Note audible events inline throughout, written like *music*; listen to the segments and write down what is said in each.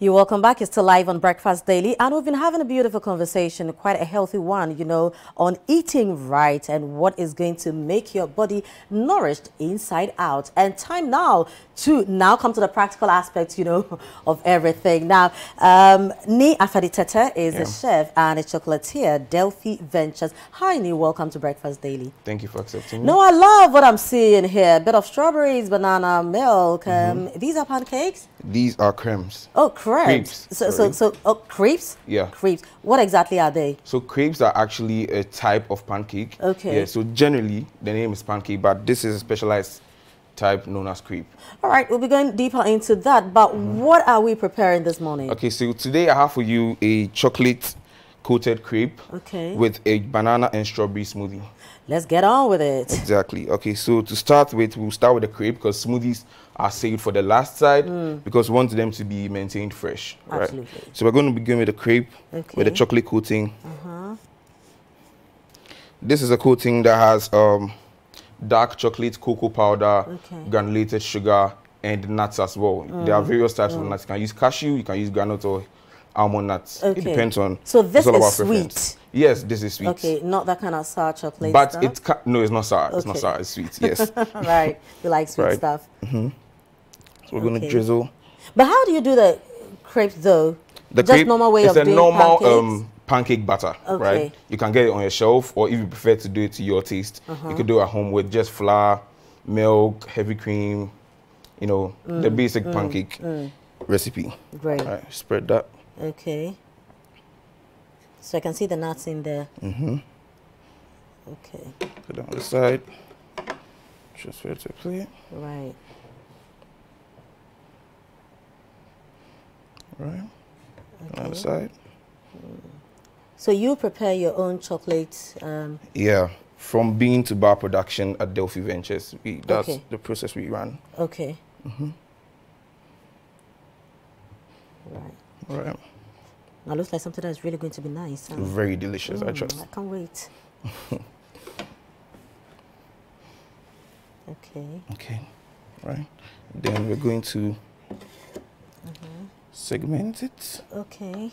You're welcome back. It's still live on Breakfast Daily, and we've been having a beautiful conversation, quite a healthy one, you know, on eating right and what is going to make your body nourished inside out. And time now to now come to the practical aspects, you know, *laughs* of everything. Now, um, Ni Afaditete is yeah. a chef and a chocolatier, Delphi Ventures. Hi, Ni. Welcome to Breakfast Daily. Thank you for accepting me. No, I love what I'm seeing here. A bit of strawberries, banana, milk. Um, mm -hmm. These are pancakes? These are cremes. Oh, crepes. So, so, so, oh, crepes? Yeah. Crepes. What exactly are they? So, crepes are actually a type of pancake. Okay. Yeah, so generally, the name is pancake, but this is a specialized type known as crepe. All right, we'll be going deeper into that, but mm -hmm. what are we preparing this morning? Okay, so today I have for you a chocolate coated crepe okay. with a banana and strawberry smoothie. Let's get on with it. Exactly. Okay, so to start with, we'll start with the crepe because smoothies are saved for the last side mm. because we want them to be maintained fresh. Absolutely. Right? So we're going to begin with the crepe okay. with the chocolate coating. Uh -huh. This is a coating that has um, dark chocolate, cocoa powder, okay. granulated sugar, and nuts as well. Mm. There are mm. various types mm. of nuts. You can use cashew, you can use granite or almond nuts. Okay. It depends on. So this is sweet. Yes, this is sweet. Okay, not that kind of sour chocolate. But stuff? it's no, it's not sour. Okay. It's not sour. It's sweet. Yes. *laughs* right. You like sweet right. stuff. Mm -hmm. So we're okay. gonna drizzle. But how do you do the crepes though? The Just crepe, normal way it's of a doing normal pancakes? um, pancake batter, okay. right? You can get it on your shelf, or if you prefer to do it to your taste, uh -huh. you Uh-huh. could do it at home with just flour, milk, heavy cream, you know, mm, the basic mm, pancake mm. recipe. Great. All right, spread that. Okay. So I can see the nuts in there. Mm-hmm. Okay. Put it on the side. Transfer to plate. Right. Right. Okay. On the side. So you prepare your own chocolate? Um, yeah. From bean to bar production at Delphi Ventures. We, that's okay. the process we run. Okay. Mm-hmm. Right. Right. Now looks like something that's really going to be nice. Huh? Very delicious, mm, I trust. I can't wait. *laughs* okay. Okay. Right. Then we're going to mm -hmm. Segment it. Okay.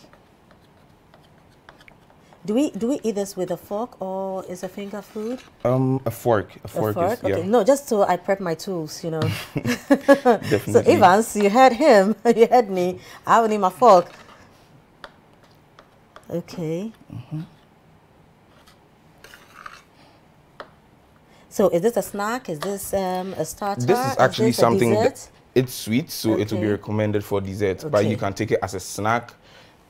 Do we do we eat this with a fork or is a finger food? Um, a fork. A fork. A fork? Is, okay. Yeah. No, just so I prep my tools, you know. *laughs* *laughs* Definitely. so Evans, you heard him. *laughs* you heard me. I will need my fork. Okay. Mm -hmm. So is this a snack? Is this um, a starter? This is actually is something that it's sweet, so okay. it will be recommended for dessert. Okay. But you can take it as a snack.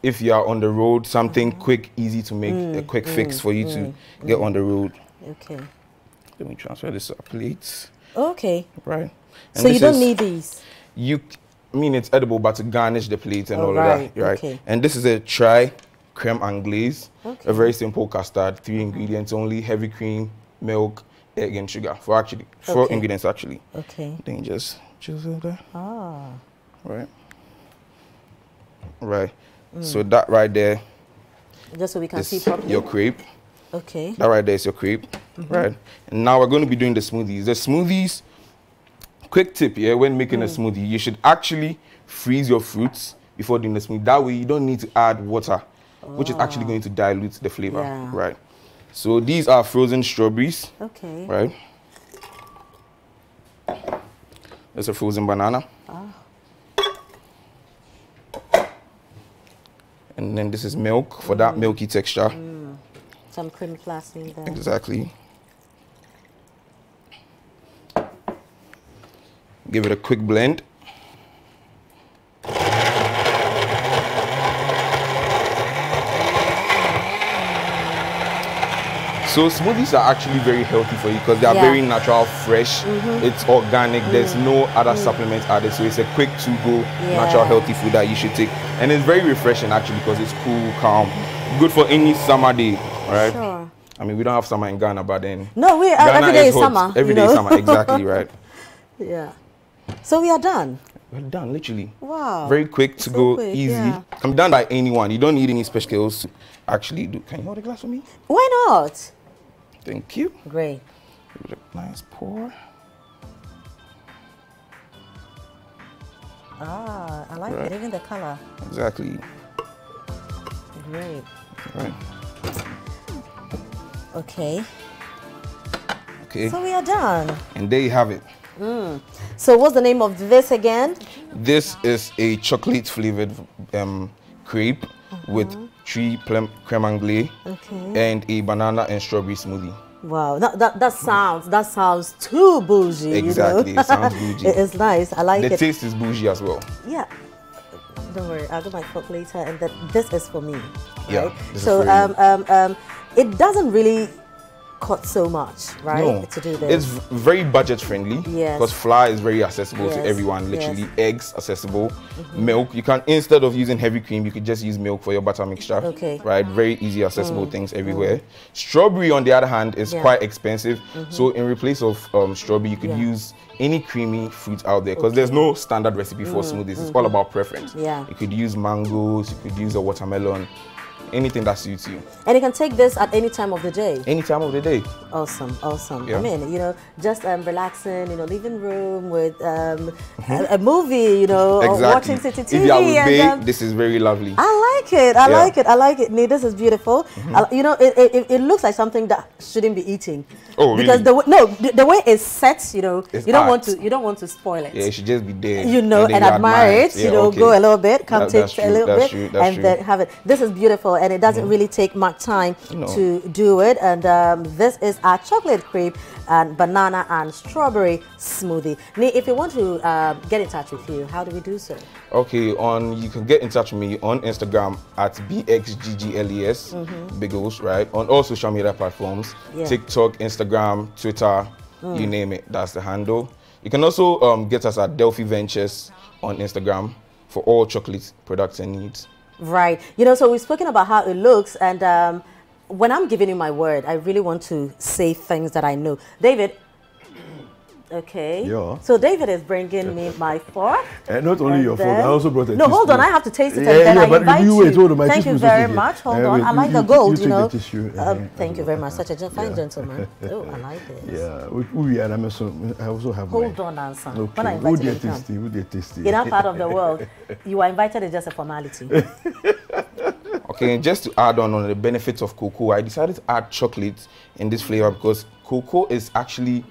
If you are on the road, something mm. quick, easy to make, mm. a quick mm. fix for you to mm. get on the road. Okay. Let me transfer this to a plate. Okay. Right. And so you don't need these? You, I mean, it's edible, but to garnish the plate and oh, all right. of that, right? Okay. And this is a try creme anglaise. Okay. A very simple custard, three ingredients only, heavy cream, milk, egg, and sugar. For actually, four okay. ingredients actually. Okay. Then just drizzle that. Ah. Right. Right. Mm. So that right there. Just so we can see properly. Your crepe. Okay. That right there is your crepe. Mm -hmm. Right. And now we're going to be doing the smoothies. The smoothies, quick tip, yeah, when making mm. a smoothie, you should actually freeze your fruits before doing the smoothie. That way you don't need to add water which is actually going to dilute the flavor, yeah. right? So these are frozen strawberries. Okay. Right. There's a frozen banana. Ah. And then this is milk for mm. that milky texture. Mm. Some cream plus in there. Exactly. Give it a quick blend. So smoothies are actually very healthy for you because they are yeah. very natural, fresh. Mm -hmm. It's organic. Mm. There's no other mm. supplements added. So it's a quick to-go, yeah. natural, healthy food that you should take. And it's very refreshing actually because it's cool, calm, good for any summer day. Right? Sure. I mean, we don't have summer in Ghana, but then no, we uh, every day is, is summer. Every day know? is summer, exactly *laughs* right. Yeah. So we are done. We're done, literally. Wow. Very quick to so go, quick, easy. Yeah. I'm done by anyone. You don't need any special skills to actually do. Can you hold the glass for me? Why not? Thank you. Great. Give it a nice pour. Ah, I like Right. it. Even the color. Exactly. Great. Right. Okay. Okay. So we are done. And there you have it. So what's the name of this again? This is a chocolate flavored um, crepe with three plum creme anglaise Okay. and a banana and strawberry smoothie. Wow, that, that, that sounds that sounds too bougie. Exactly, you know? it sounds bougie. *laughs* it is nice. I like The it. The taste is bougie as well. Yeah. Don't worry, I'll do my fork later, and then this is for me. Yeah, Right? is So um, um, um, it doesn't really cost so much, right? No, To do this. it's very budget friendly. Yes. Because flour is very accessible to everyone. Literally, yes. Mm-hmm. eggs accessible. Milk, you can instead of using heavy cream, you could just use milk for your butter mixture. Okay. Mm. Right, very easy accessible things everywhere. Strawberry, on the other hand, is Yeah. quite expensive. So in replace of um, strawberry, you could Yeah. use any creamy fruit out there because there's no standard recipe for smoothies. It's all about preference. Mm, Yeah. You could use mangoes, you could use a watermelon, anything that suits you. and you can take this at any time of the day. Any time of the day. Awesome, awesome. Yeah. I mean, you know, just um, relaxing, you know, living room with um, a, a movie, you know, or watching Citi TV. If you are with and, um, this is very lovely. I like it. I Yeah. like it. I like it. Nee, this is beautiful. I- you know, it, it, it- looks like something that shouldn't be eating. Oh, Because really? the way, no, the, the way it's set, you know, It's you don't want to you don't want to spoil it. Yeah, it should just be there. you know, then and, you admire it. Yeah, you know, okay. go a little bit, come That- take a little bit, true, and true. then have it. This is beautiful, and it doesn't really take much time No. to do it. And um, this is our chocolate crepe and banana and strawberry smoothie. Nee, if you want to uh, get in touch with you, how do we do so? Okay, on you can get in touch with me on Instagram at bxggles Biggles, right? On all social media platforms, Yeah. TikTok, Instagram, Twitter, you name it. That's the handle. You can also um, get us at Delphi Ventures on Instagram for all chocolate products and needs. Right. You know, so we've spoken about how it looks, and um, when I'm giving you my word, I really want to say things that I know. David. Okay. Yeah. So David is bringing me my fork. And not only and your phone, then- I also brought a No, hold on. I have to taste it, Yeah, and then yeah, I but invite you you. wait, hold on, my thank you very much. Hold Uh, on. wait, I you- like you- the gold. you You, take the know. tissue, Uh, uh, thank you very much. Such a fine Yeah. gentleman. Oh, I like *laughs* this. Yeah, we, we are. I'm also, I also have Hold mine. on, answer. Okay. When I Who invited did you, to come. tasty? Who did tasty? in our part of the world, *laughs* you are invited. It's just a formality. *laughs* Okay, and just to add on on the benefits of cocoa, I decided to add chocolate in this flavor because cocoa is actually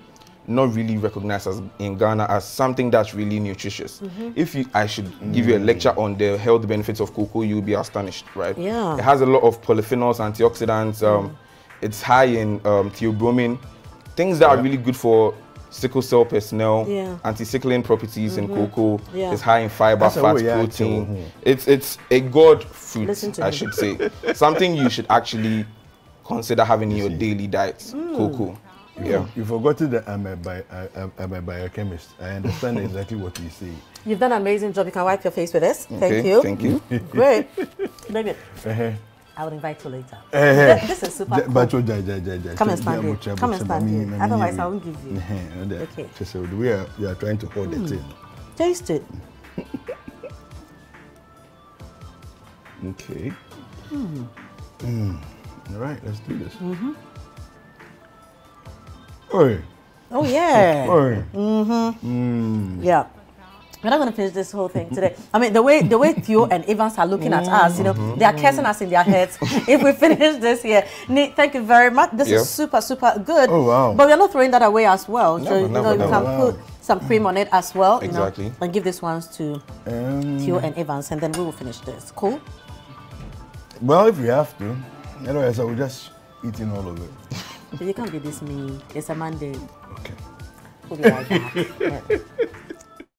not really recognized as in Ghana as something that's really nutritious. Mm-hmm. If you, I should give you a lecture on the health benefits of cocoa, you'll be astonished, right? Yeah. It has a lot of polyphenols, antioxidants. Um, It's high in um, theobromine, things that are really good for sickle cell personnel. Yeah. Anti-sickling properties in cocoa. Yeah. It's high in fiber, That's fat, way I tell protein. It's it's a god food, I me. should say. Something you should actually consider having in your daily diet. Mm. Cocoa. Yeah. You forgotten that I'm a, bi- I, I'm, a biochemist. I understand *laughs* exactly what you say. You've done an amazing job. You can wipe your face with this. Thank you. Thank you. *laughs* Great. David, *laughs* Uh-huh. I will invite you later. Eh, Th- This is super cool. but you- ja- ja- ja- ja- Come and stand here. Come and stand here. Otherwise, I won't give you. Uh-huh, Okay. so- the way you are trying to hold the thing. Taste it. Okay. Mm. All right, let's do this. Mm-hmm. Oh, yeah. oi. Mm-hmm. Mm. Yeah. We're not going to finish this whole thing today. I mean, the way the way Theo and Evans are looking at us, you know, mm-hmm. they are cursing us in their heads *laughs* if we finish this here. Nate, thank you very much. This Yeah. is super, super good. Oh, wow. But we're not throwing that away as well. so, Never, you know, never, you never. can Wow. put some cream on it as well. you know, Exactly. and give this ones to Um, Theo and Evans, and then we will finish this. Cool? well, if we have to, otherwise I will just eat in all of it. You can't be this mean. It's a Monday. Okay. We'll be right back.